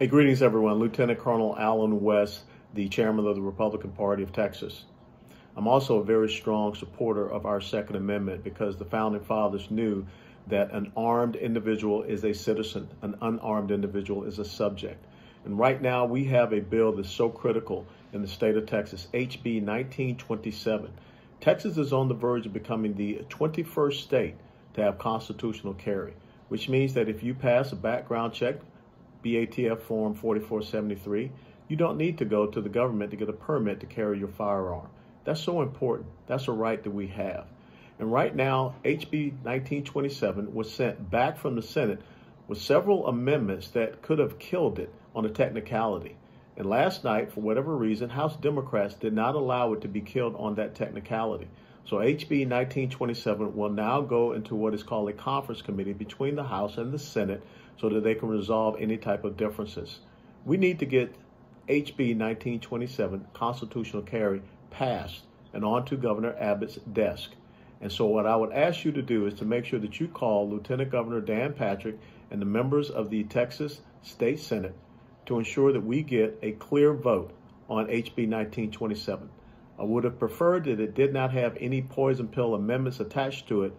Hey, greetings, everyone. Lieutenant Colonel Allen West, the chairman of the Republican Party of Texas. I'm also a very strong supporter of our Second Amendment because the founding fathers knew that an armed individual is a citizen, an unarmed individual is a subject. And right now, we have a bill that's so critical in the state of Texas, HB 1927. Texas is on the verge of becoming the 21st state to have constitutional carry, which means that if you pass a background check, BATF Form 4473, you don't need to go to the government to get a permit to carry your firearm. That's so important. That's a right that we have. And right now, HB 1927 was sent back from the Senate with several amendments that could have killed it on a technicality. And last night, for whatever reason, House Democrats did not allow it to be killed on that technicality. So HB 1927 will now go into what is called a conference committee between the House and the Senate so that they can resolve any type of differences. We need to get HB 1927 constitutional carry passed and onto Governor Abbott's desk. And so what I would ask you to do is to make sure that you call Lieutenant Governor Dan Patrick and the members of the Texas State Senate to ensure that we get a clear vote on HB 1927. I would have preferred that it did not have any poison pill amendments attached to it,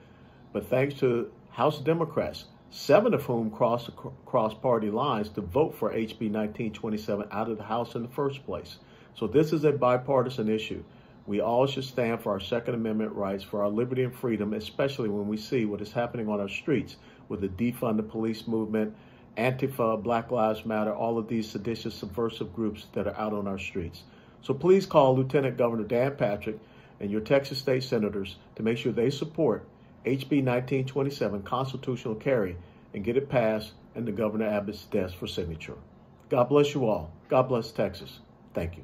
but thanks to House Democrats, seven of whom crossed across party lines to vote for HB 1927 out of the House in the first place. So this is a bipartisan issue. We all should stand for our Second Amendment rights, for our liberty and freedom, especially when we see what is happening on our streets with the defund the police movement, Antifa, Black Lives Matter, all of these seditious, subversive groups that are out on our streets. So please call Lieutenant Governor Dan Patrick and your Texas state senators to make sure they support HB 1927 constitutional carry and get it passed and the Governor Abbott's desk for signature. God bless you all. God bless Texas. Thank you.